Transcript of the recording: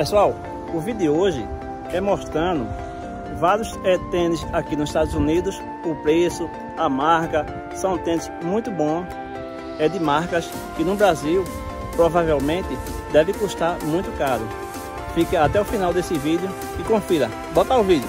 Pessoal, o vídeo de hoje é mostrando vários é, tênis aqui nos Estados Unidos, o preço, a marca, são tênis muito bons, é de marcas que no Brasil provavelmente deve custar muito caro. Fique até o final desse vídeo e confira. Bota o vídeo.